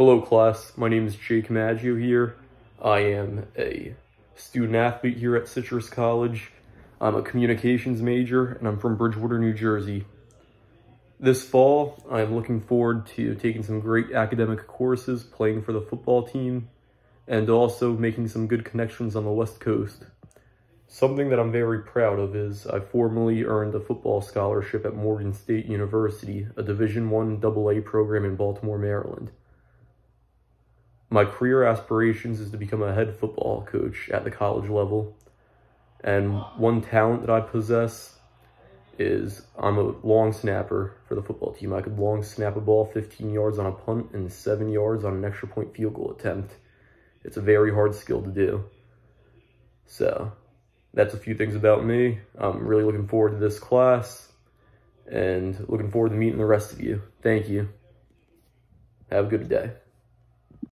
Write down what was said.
Hello class, my name is Jake Maggio here. I am a student athlete here at Citrus College. I'm a communications major and I'm from Bridgewater, New Jersey. This fall, I'm looking forward to taking some great academic courses, playing for the football team, and also making some good connections on the West Coast. Something that I'm very proud of is I formally earned a football scholarship at Morgan State University, a Division I AA program in Baltimore, Maryland. My career aspirations is to become a head football coach at the college level. And one talent that I possess is I'm a long snapper for the football team. I could long snap a ball 15 yards on a punt and 7 yards on an extra point field goal attempt. It's a very hard skill to do. So, that's a few things about me. I'm really looking forward to this class and looking forward to meeting the rest of you. Thank you. Have a good day.